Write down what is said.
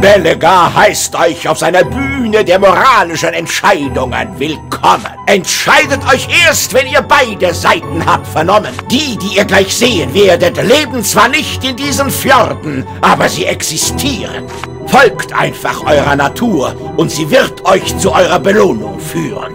Belegar heißt euch auf seiner Bühne der moralischen Entscheidungen willkommen. Entscheidet euch erst, wenn ihr beide Seiten habt vernommen. Die, die ihr gleich sehen werdet, leben zwar nicht in diesen Fjorden, aber sie existieren. Folgt einfach eurer Natur und sie wird euch zu eurer Belohnung führen.